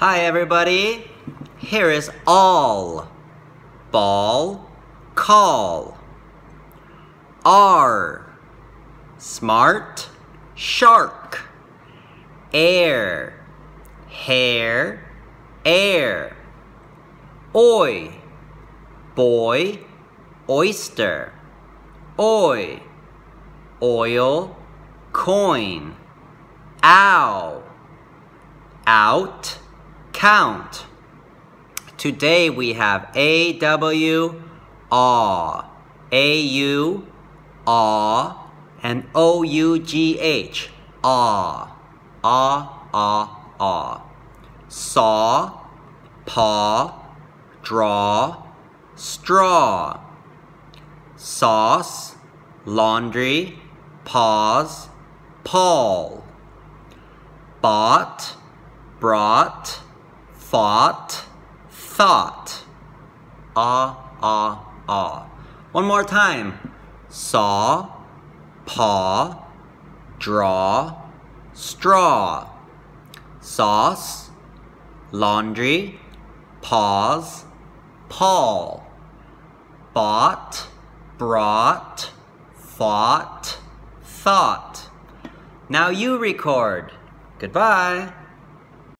Hi everybody. Here is all. Ball, call. R. Smart, shark. Air, hair, air. Oi, boy, oyster. Oi, oil, coin. Ow, out, count. Today we have A W aw, A U aw, and O U G H aw, aw, aw, aw. Saw, paw, draw, straw. Sauce, laundry, pause, Paul. Bought, brought, fought, thought. Ah, ah, ah. One more time. Saw, paw, draw, straw. Sauce, laundry, pause, Paul. Bought, brought, fought, thought. Now you record. Goodbye.